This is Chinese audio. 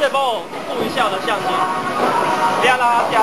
可以帮我录一下我的相机，不要让它掉。